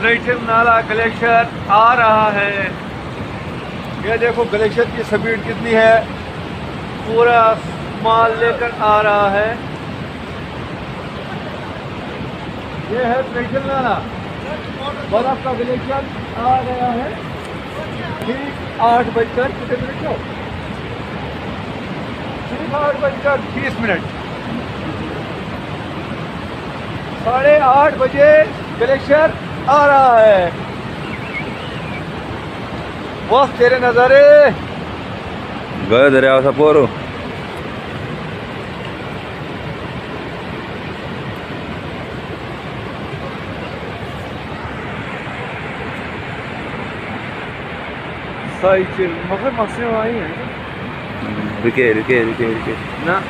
ट्रेटिव नाला ग्लेशियर आ रहा है। ये देखो ग्लेशियर की स्पीड कितनी है। पूरा माल लेकर आ रहा है। ये है ट्रेटिव नाला। बर्फ़ का ग्लेशियर आ गया है। ठीक आठ बजकर, कितने मिनट हो? ठीक आठ बजकर बीस मिनट। साढ़े आठ बजे ग्लेशियर आ रहा है। बस तेरे नज़ारे। गयो दर्यावाचा पोरू साइकिल मगर मसले आई है। रुके रुके रुके रुके। ना।